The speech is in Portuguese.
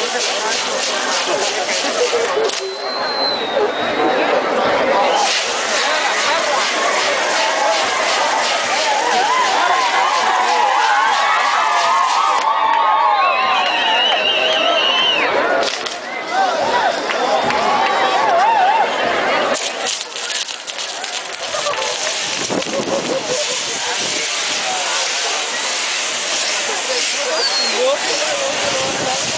outro, outro, outro.